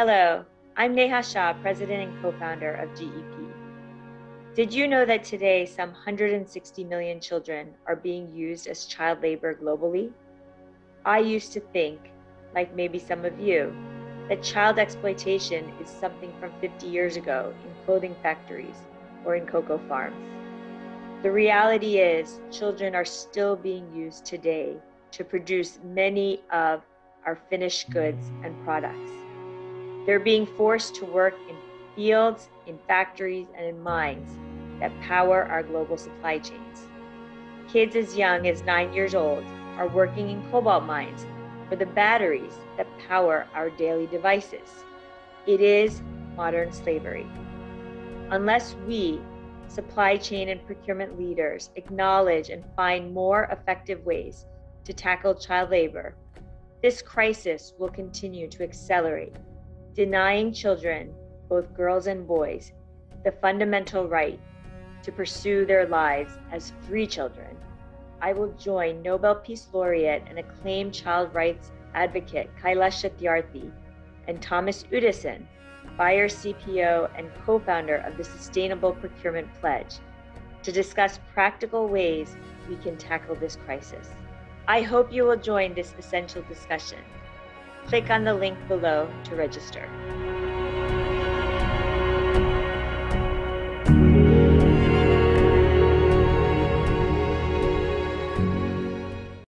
Hello, I'm Neha Shah, president and co founder of GEP. Did you know that today some 160 million children are being used as child labor globally? I used to think, like maybe some of you, that child exploitation is something from 50 years ago in clothing factories or in cocoa farms. The reality is, children are still being used today to produce many of our finished goods and products. They're being forced to work in fields, in factories, and in mines that power our global supply chains. Kids as young as nine years old are working in cobalt mines for the batteries that power our daily devices. It is modern slavery. Unless we, supply chain and procurement leaders, acknowledge and find more effective ways to tackle child labor, this crisis will continue to accelerate, denying children, both girls and boys, the fundamental right to pursue their lives as free children. I will join Nobel Peace Laureate and acclaimed child rights advocate Kailash Satyarthi and Thomas Udesen, Bayer CPO and co founder of the Sustainable Procurement Pledge, to discuss practical ways we can tackle this crisis. I hope you will join this essential discussion. Click on the link below to register.